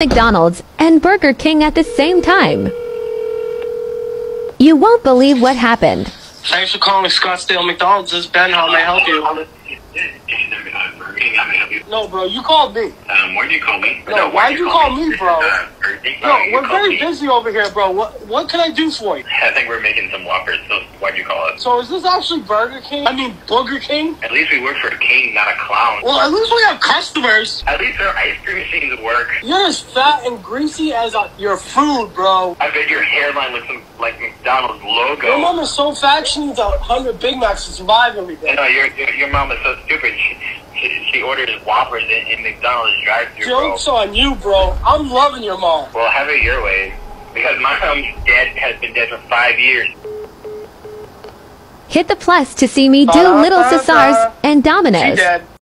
McDonald's and Burger King at the same time. You won't believe what happened. Thanks for calling Scottsdale McDonald's. This is Ben. How may I help you? No, bro, you called me. Um, why did you call me? No, why'd you call me, bro? Uh. No, we're very me? busy over here, bro. What what can I do for you? I think we're making some whoppers, so why'd you call us? So is this actually Burger King? I mean Burger King? At least we work for a king, not a clown. Well, at least we have customers. At least our ice cream machines work. You're as fat and greasy as uh, your food, bro. I bet your hairline looks like McDonald's logo. Your mom is so fat she needs a hundred Big Macs to survive every day. No, your, your your mom is so stupid. She orders Whoppers in, in McDonald's drive-thru, bro. Jokes on you, bro. I'm loving your mom. Well, have it your way. Because my mom's dead has been dead for five years. Hit the plus to see me do Ba-da-ba-da. Little Caesars and She Domino's. dead.